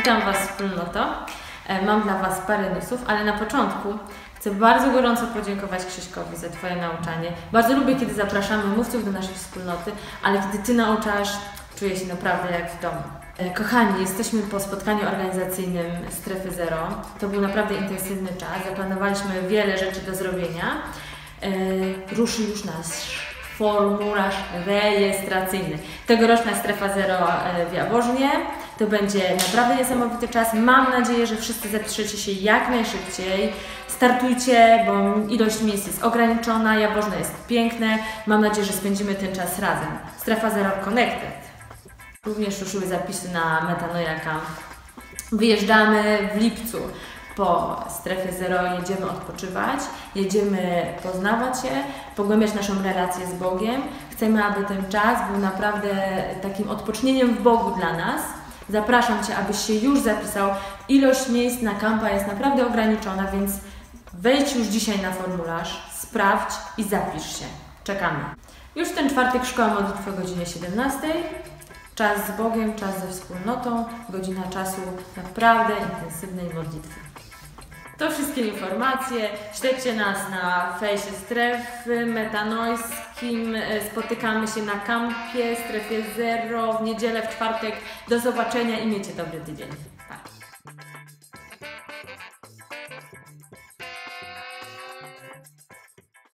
Witam Was wspólnoto. E, Mam dla Was parę newsów, ale na początku chcę bardzo gorąco podziękować Krzyśkowi za Twoje nauczanie. Bardzo lubię, kiedy zapraszamy mówców do naszej wspólnoty, ale kiedy Ty nauczasz, czuję się naprawdę jak w domu. E, Kochani, jesteśmy po spotkaniu organizacyjnym Strefy Zero. To był naprawdę intensywny czas. Zaplanowaliśmy wiele rzeczy do zrobienia. E, Ruszy już nasz formularz rejestracyjny. Tegoroczna Strefa Zero w Jaworznie. To będzie naprawdę niesamowity czas. Mam nadzieję, że wszyscy zapiszecie się jak najszybciej. Startujcie, bo ilość miejsc jest ograniczona, Jaworzno jest piękne. Mam nadzieję, że spędzimy ten czas razem. Strefa Zero Connected. Również ruszyły zapisy na Metanoia Camp. Wyjeżdżamy w lipcu po strefie zero, jedziemy odpoczywać, jedziemy poznawać się, pogłębiać naszą relację z Bogiem. Chcemy, aby ten czas był naprawdę takim odpocznieniem w Bogu dla nas. Zapraszam Cię, abyś się już zapisał. Ilość miejsc na kampa jest naprawdę ograniczona, więc wejdź już dzisiaj na formularz, sprawdź i zapisz się. Czekamy. Już ten czwartek szkoła modlitwy o godzinie 17. Czas z Bogiem, czas ze wspólnotą, godzina czasu naprawdę intensywnej modlitwy. To wszystkie informacje. Śledźcie nas na fejsie strefy metanojskim. E, Spotykamy się na kampie, strefie zero w niedzielę, w czwartek. Do zobaczenia i miejcie dobry tydzień.